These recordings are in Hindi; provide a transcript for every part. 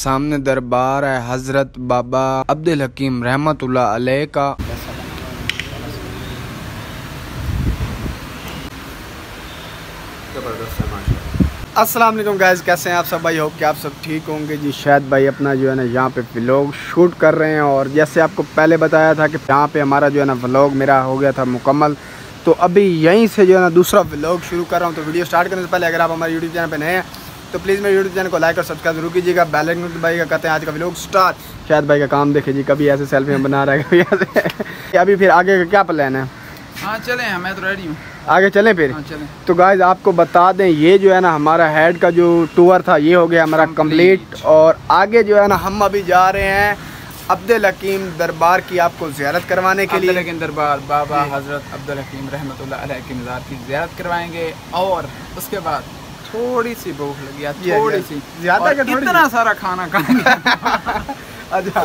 सामने दरबार है हज़रत बाबा अब्दुल हकीम अलैह का अस्सलाम वालेकुम गाइस कैसे हैं आप सब? भाई होप कि आप सब ठीक होंगे। जी शायद भाई अपना जो है ना यहाँ पे व्लॉग शूट कर रहे हैं और जैसे आपको पहले बताया था कि यहाँ पे हमारा जो है ना व्लॉग मेरा हो गया था मुकम्मल। तो अभी यहीं से जो है ना दूसरा व्लॉग शुरू कर रहा हूँ। तो वीडियो स्टार्ट करने से पहले अगर आप हमारे यूट्यूब चैनल पर नए हैं तो प्लीज़ मेरे यूट्यूब चैनल को लाइक और सब्सक्राइब ज़रूर कीजिएगा। बैलेंस भाई का कहते हैं आज का व्लॉग स्टार्ट शायद भाई का काम देखे जी कभी ऐसे सेल्फी में बना रहा है कभी ऐसे। अभी फिर आगे का क्या प्लान है? हाँ चले मैं तो रेडी हूँ। आगे चलें फिर? हाँ चलें। तो गाइज़ आपको बता दें ये जो है ना हमारा हेड का जो टूर था ये हो गया हमारा कंप्लीट और आगे जो है ना हम अभी जा रहे हैं अब्दुल हकीम दरबार की आपको जियारत करवाने के लिए। लेकिन दरबार बाबा हज़रत अब्दुल हकीम रहमतुल्लाह अलैह की मज़ार की जियारत करवाएँगे और उसके बाद थोड़ी सी भूख लगी थोड़ी सी। ज़्यादा इतना सारा खाना खाएँगे अच्छा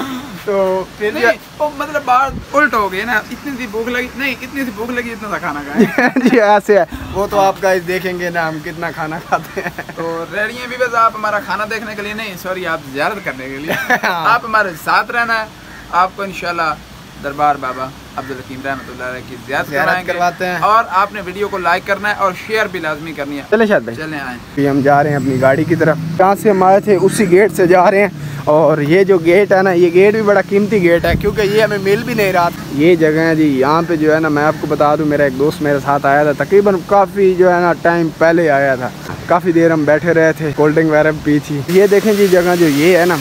तो फिर नहीं वो मतलब बात उल्ट हो गई ना इतनी सी भूख लगी नहीं इतनी सी भूख लगी इतना सा खाना खाएँगे जी ऐसे है। वो तो आप गाइज़ देखेंगे ना हम कितना खाना खाते हैं। तो रेडी भी बस आप हमारा खाना देखने के लिए? नहीं सॉरी आप जियारत करने के लिए। हाँ। आप हमारे साथ रहना है। आपको इंशाल्लाह दरबार बाबा अब्दुल हकीम अलैह की जियारत करवाते हैं। और आपने वीडियो को लाइक करना है और शेयर भी लाजमी करनी है। चले शायद भाई। चलें आए। हम जा रहे हैं अपनी गाड़ी की तरफ़। जहाँ से हम आए थे उसी गेट से जा रहे हैं। और ये जो गेट है ना ये गेट भी बड़ा कीमती गेट है क्योंकि ये हमें मिल भी नहीं रहा था। ये जगह है जी यहाँ पे जो है ना मैं आपको बता दूँ मेरा एक दोस्त मेरे साथ आया था। तकरीबन काफ़ी जो है ना टाइम पहले आया था। काफ़ी देर हम बैठे रहे थे कोल्ड ड्रिंक वगैरह पी थी। ये देखें जी जगह जो ये है ना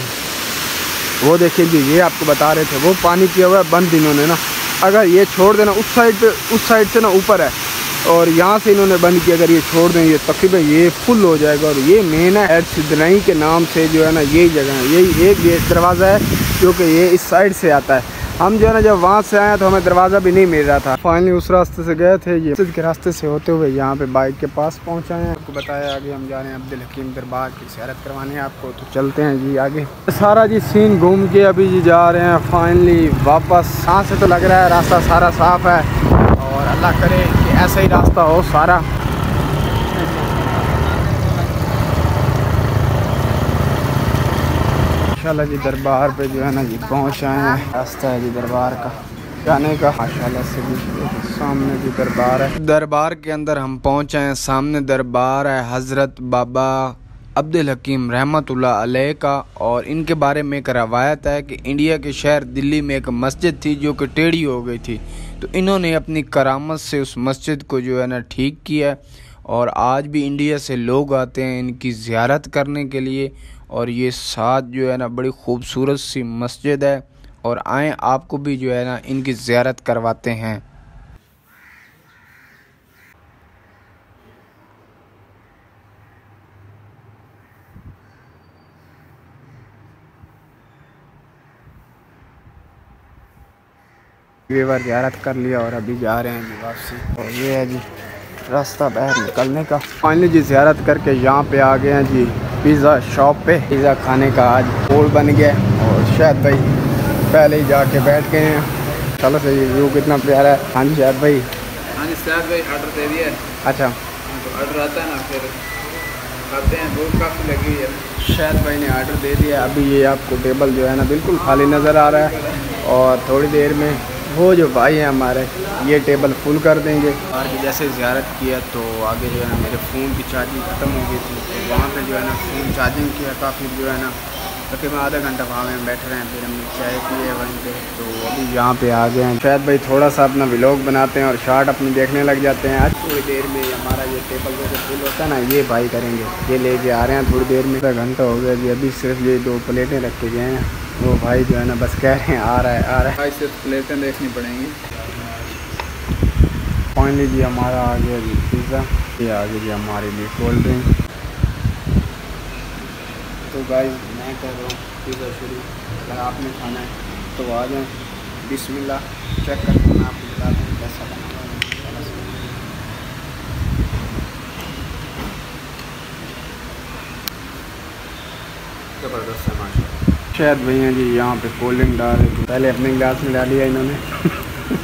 वो देखिए जी, ये आपको बता रहे थे, वो पानी किया हुआ है, बंद इन्होंने ना। अगर ये छोड़ देना, उस साइड पे, उस साइड से ना ऊपर है, और यहाँ से इन्होंने बंद किया, अगर ये छोड़ दें ये तकरीबन ये फुल हो जाएगा, और ये मेन है एड सिद्धनाई के नाम से जो है ना, यही जगह है। यही एक दरवाज़ा है, जो कि ये इस साइड से आता है। हम जो है ना, जब वहाँ से आए तो हमें दरवाज़ा भी नहीं मिल रहा था। फाइनली उस रास्ते से गए थे ये। के रास्ते से होते हुए यहाँ पे बाइक के पास पहुँचाए हैं। आपको बताया, आगे हम जा रहे हैं अब्दुल हकीम दरबार की सैरत करवाने आपको। तो चलते हैं जी आगे। सारा जी सीन घूम के अभी जी जा रहे हैं। फाइनली वापस यहाँ से तो लग रहा है, रास्ता सारा साफ़ है। और अल्लाह करे कि ऐसा ही रास्ता हो सारा। माशाल्लाह जी दरबार पे जो है ना जी पहुँच आए हैं। रास्ता है जी दरबार का। जाने का। माशाल्लाह से भी सामने भी दरबार है। दरबार के अंदर हम पहुँच आए हैं। सामने दरबार है हज़रत बाबा अब्दुल हकीम रहमतुल्लाह अलैह का। और इनके बारे में एक रवायत है कि इंडिया के शहर दिल्ली में एक मस्जिद थी जो कि टेढ़ी हो गई थी। तो इन्होंने अपनी करामत से उस मस्जिद को जो है ना ठीक किया और आज भी इंडिया से लोग आते हैं इनकी ज़ियारत करने के लिए। और ये साथ जो है ना बड़ी खूबसूरत सी मस्जिद है और आए, आपको भी जो है ना इनकी ज़्यारत करवाते हैं। बार ज़ियारत कर लिया और अभी जा रहे हैं जी वापसी। और ये है जी, रास्ता बाहर निकलने का। फाइनली जी ज़ियारत करके यहाँ पे आ गए हैं जी। पिज़्ज़ा शॉप पे। पिज़्ज़ा खाने का आज बोल बन गया और शायद भाई पहले ही जाके बैठ गए हैं। चलो सही व्यू कितना प्यारा है। हाँ जी शायद भाई। हाँ जी शायद भाई ऑर्डर दे दिया अच्छा। तो ऑर्डर आता है ना फिर खाते हैं। भूख काफ़ी लगी है। शायद भाई ने आर्डर दे दिया अभी ये आपको टेबल जो है ना बिल्कुल खाली नज़र आ रहा है। और थोड़ी देर में वो जो भाई हैं हमारे, ये टेबल फुल कर देंगे। और जैसे ज़्यारत किया तो आगे जो है ना मेरे फ़ोन की चार्जिंग ख़त्म हो गई थी। तो वहाँ पे जो है ना फ़ोन चार्जिंग किया काफ़ी जो है ना, तकरीबन आधा घंटा वहाँ में बैठ रहे हैं। फिर हमने चाय पिए वहीं पे। तो अभी यहाँ पे आ गए हैं। शायद भाई थोड़ा सा अपना व्लॉग बनाते हैं और शार्ट अपनी देखने लग जाते हैं। आज थोड़ी देर में हमारा ये टेबल जैसे फुल होता है ना, ये भाई करेंगे। ये लेके आ रहे हैं थोड़ी देर में। घंटा हो गया जी, अभी सिर्फ़ ये दो प्लेटें रख के गए हैं। वो भाई जो है ना बस कह रहे हैं आ रहा है आ रहा है। भाई सिर्फ़ प्लेटें देखनी पड़ेंगी। फाइनली जी हमारा आ गया जी पिज़्ज़ा ये आ गया जी हमारे लिए कोल्ड ड्रिंक तो भाई मैं कर रहा हूँ पिज़्ज़ा शुरू। अगर आपने खाना है तो आ जाएँ। बिस्मिल्लाह। चेक करके मैं आपको बता दूँ कैसा बना। ज़बरदस्त है माशा शायद भैया जी यहाँ पे कोल्ड ड्रिंक डाल पहले अपने गिलास में डाल लिया इन्होंने।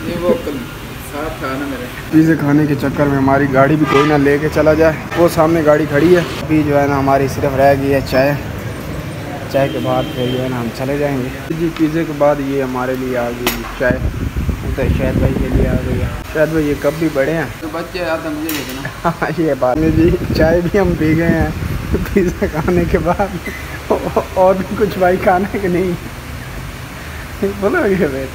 ये वो साथ था मेरे। चीज़ें खाने के चक्कर में हमारी गाड़ी भी कोई ना लेके चला जाए। वो सामने गाड़ी खड़ी है। अभी जो है ना हमारी सिर्फ़ रह गई है चाय। चाय के बाद फिर जो है ना हम चले जाएँगे। जी पिज़्ज़े के बाद ये हमारे लिए आ गई चाय। तो शायद भाई के लिए आ गई है। शायद भाई ये कब भी बड़े हैं। तो बच्चे आता मुझे हाँ ये बात जी चाय भी हम पी गए हैं। पिज़्ज़ा खाने के बाद। और भी कुछ भाई खाना है कि नहीं? बोलो ये बेट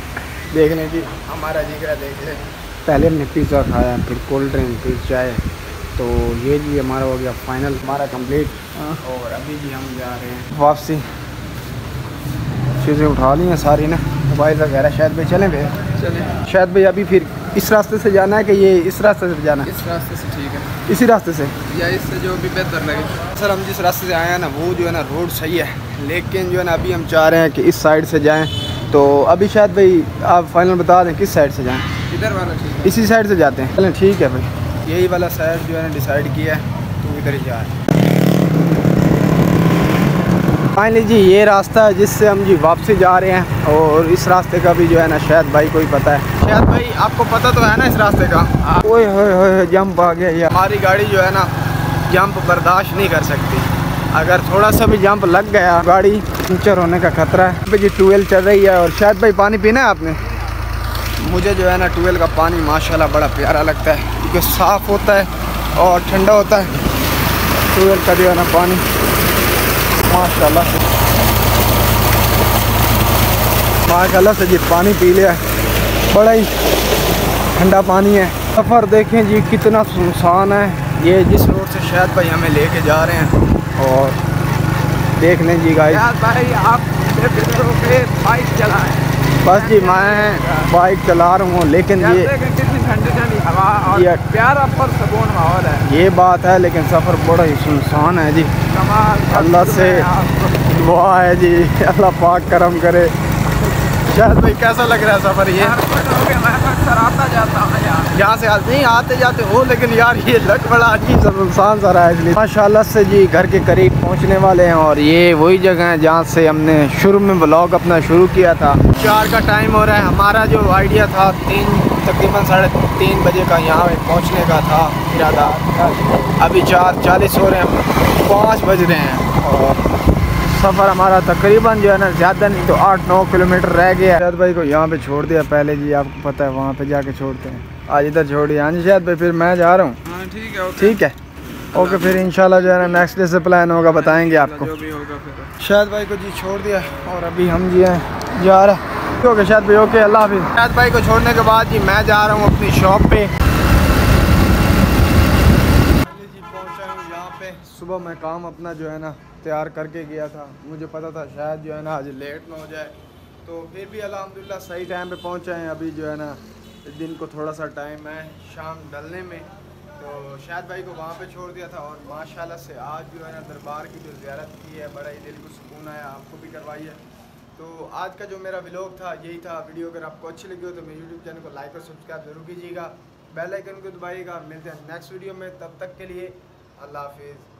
देख लें जी हमारा जिगरा देख लें पहले हमने पिज़्ज़ा खाया फिर कोल्ड ड्रिंक फिर चाय। तो ये जी हमारा हो गया फाइनल हमारा कंप्लीट और अभी जी हम जा रहे हैं। वापसी। चीज़ें उठा ली हैं सारी ना? मोबाइल वगैरह शायद भाई चलें फिर? चले। शायद भाई अभी फिर इस रास्ते से जाना है कि ये इस रास्ते से जाना है? इस रास्ते से ठीक है। इसी रास्ते से? या इससे जो भी बेहतर लगे। सर हम जिस रास्ते से आए हैं ना वो जो है ना रोड सही है। लेकिन जो है ना अभी हम चाह रहे हैं कि इस साइड से जाएँ। तो अभी शायद भाई आप फाइनल बता दें किस साइड से जाएँ? इधर वाला ठीक है। इसी साइड से जाते हैं। चलें ठीक है भाई। यही वाला साइड जो है ना डिसाइड किया है तो इधर ही जा रहे हैं। फाइनली जी ये रास्ता है जिससे हम जी वापसी जा रहे हैं और इस रास्ते का भी जो है ना शायद भाई को ही पता है। शायद भाई आपको पता तो है ना इस रास्ते का। ओए होए होए जंप आ गया ये हमारी गाड़ी जो है ना जंप बर्दाश्त नहीं कर सकती। अगर थोड़ा सा भी जंप लग गया गाड़ी पंचर होने का खतरा है। भाई जी ट्वेल्व चल रही है और शायद भाई पानी पीना है आपने? मुझे जो है ना ट्वेल्व का पानी माशाल्लाह बड़ा प्यारा लगता है क्योंकि साफ़ होता है और ठंडा होता है। ट्वेल्व का जो है ना पानी माशाल्लाह से। माशाल्लाह से जी पानी पी लिया बड़ा ही ठंडा पानी है। सफ़र देखें जी कितना सुनसान है। ये जिस रोड से शायद भाई हमें लेके जा रहे हैं। और देख लें जी गाइस यार भाई आप बाइक चलाएँ बस जी मैं बाइक चला रहा हूँ लेकिन ये देखें कितनी ठंडी ठंडी हवा और ये- प्यारा पर सुकून माहौल है। ये बात है लेकिन सफ़र बड़ा ही सुनसान है जी। अल्लाह से दुआ है जी अल्लाह पाक करम करे। शायद भाई कैसा लग रहा है सफ़र ये? यहाँ से नहीं आते जाते हो लेकिन यार ये लग बड़ा अजीब सा सुनसान सा रहा है इसलिए। माशाल्लाह से जी घर के करीब पहुँचने वाले हैं और ये वही जगह है जहाँ से हमने शुरू में ब्लॉग अपना शुरू किया था। चार का टाइम हो रहा है हमारा जो आइडिया था तीन तकरीबन साढ़े तीन बजे का यहाँ पे पहुँचने का था इरादा। अभी चार चालीस हो रहे हैं पाँच बज रहे हैं और सफ़र हमारा तकरीबन जो है ना ज़्यादा नहीं तो आठ नौ किलोमीटर रह गया शायद भाई को यहाँ पे छोड़ दिया पहले जी आपको पता है वहाँ पे जाके छोड़ते हैं। आज इधर छोड़िए हाँ जी शायद भाई फिर मैं जा रहा हूँ। हाँ ठीक है ओके। ठीक है। ओके फिर इंशाल्लाह जो है ना नेक्स्ट डे से प्लान होगा बताएँगे आपको। शायद भाई को जी छोड़ दिया और अभी हम जी हैं जा रहे ओके शायद भाई ओके, अल्लाह हाफिज़। शायद भाई को छोड़ने के बाद जी मैं जा रहा हूँ अपनी शॉप पे। सुबह मैं काम अपना जो है ना, तैयार करके गया था। मुझे पता था शायद जो है ना, आज लेट ना हो जाए। तो फिर भी अल्हम्दुलिल्लाह सही टाइम पे पहुँचे हैं। अभी जो है ना, दिन को थोड़ा सा टाइम है शाम डलने में। तो शायद भाई को वहाँ पे छोड़ दिया था और माशाल्लाह से आज जो है ना, दरबार की जो ज़्यारत की है, बड़ा ही दिल को सुकून आया। आपको भी करवाई है। तो आज का जो मेरा व्लॉग था, यही था। वीडियो अगर आपको अच्छी लगी हो तो मेरे यूट्यूब चैनल को लाइक और सब्सक्राइब ज़रूर कीजिएगा। बेल आइकन को दबाइएगा। मिलते हैं नेक्स्ट वीडियो में। तब तक के लिए अल्लाह हाफिज़।